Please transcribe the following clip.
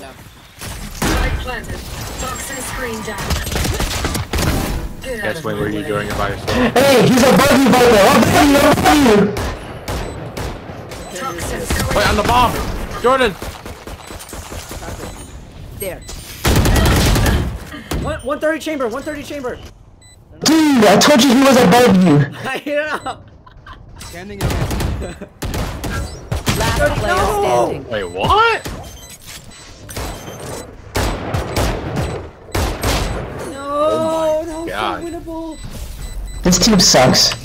down, one. Spike planted. Toxic Screen down. Get Guess of when my were you way. doing it by yourself? Hey, he's above you, Viper. Above you, above you. Toxic Screen. Wait, on the bomb! Jordan! There. One, 130 chamber, 130 chamber. Dude, I told you he was above you. I know. Standing again. Last player No! standing. Wait, what? No, no, God. This team sucks.